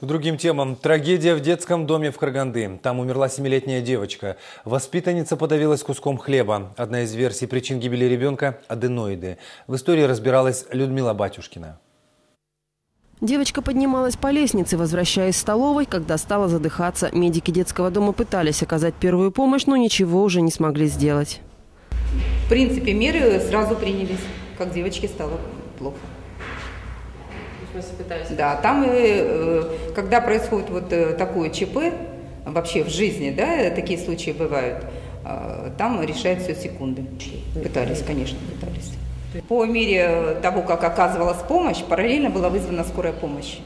К другим темам. Трагедия в детском доме в Караганды. Там умерла семилетняя девочка. Воспитанница подавилась куском хлеба. Одна из версий причин гибели ребенка – аденоиды. В истории разбиралась Людмила Батюшкина. Девочка поднималась по лестнице, возвращаясь в столовой, когда стала задыхаться. Медики детского дома пытались оказать первую помощь, но ничего уже не смогли сделать. В принципе, меры сразу принялись, как девочке стало плохо. Да, там, э, когда происходит вот э, такое ЧП, вообще в жизни, да, такие случаи бывают, э, там решают все секунды. Пытались, конечно, пытались. По мере того, как оказывалась помощь, параллельно была вызвана скорая помощь.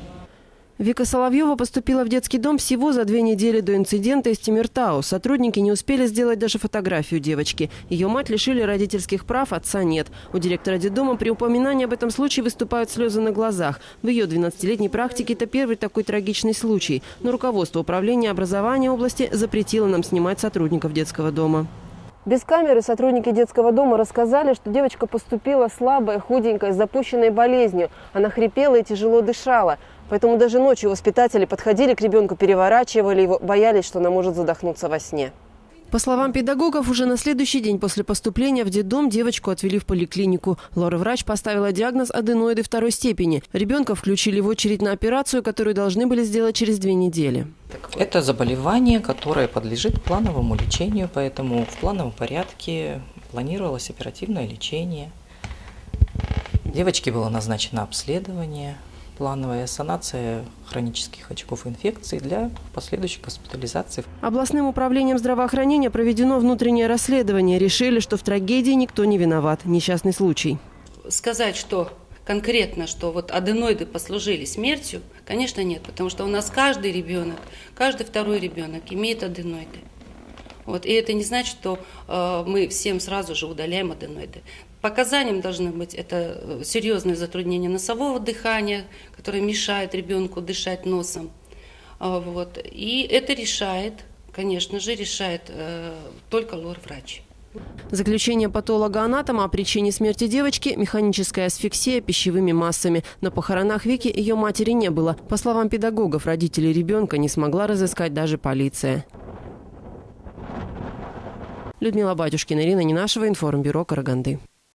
Вика Соловьева поступила в детский дом всего за две недели до инцидента из Тимиртау. Сотрудники не успели сделать даже фотографию девочки. Ее мать лишили родительских прав, отца нет. У директора детдома при упоминании об этом случае выступают слезы на глазах. В ее 12-летней практике это первый такой трагичный случай. Но руководство управления образования области запретило нам снимать сотрудников детского дома. Без камеры сотрудники детского дома рассказали, что девочка поступила слабая, худенькая, с запущенной болезнью. Она хрипела и тяжело дышала. Поэтому даже ночью воспитатели подходили к ребенку, переворачивали его, боялись, что она может задохнуться во сне. По словам педагогов, уже на следующий день после поступления в детдом девочку отвели в поликлинику. Лора-врач поставила диагноз аденоиды второй степени. Ребенка включили в очередь на операцию, которую должны были сделать через две недели. Это заболевание, которое подлежит плановому лечению, поэтому в плановом порядке планировалось оперативное лечение. Девочке было назначено обследование – плановая санация хронических очагов инфекции для последующей госпитализации. Областным управлением здравоохранения проведено внутреннее расследование. Решили, что в трагедии никто не виноват. Несчастный случай. Сказать, что конкретно, что вот аденоиды послужили смертью, конечно, нет, потому что у нас каждый ребенок, каждый второй ребенок имеет аденоиды. Вот, и это не значит, что э, мы всем сразу же удаляем аденоиды. Показанием должны быть это э, серьезное затруднение носового дыхания, которое мешает ребенку дышать носом. А, вот. И это решает, конечно же, решает э, только лор-врач. Заключение патолога-анатома о причине смерти девочки – механическая асфиксия пищевыми массами. На похоронах Вики ее матери не было. По словам педагогов, родителей ребенка не смогла разыскать даже полиция. Людмила Батюшкина, Ирина Ненашева, Информбюро Караганды.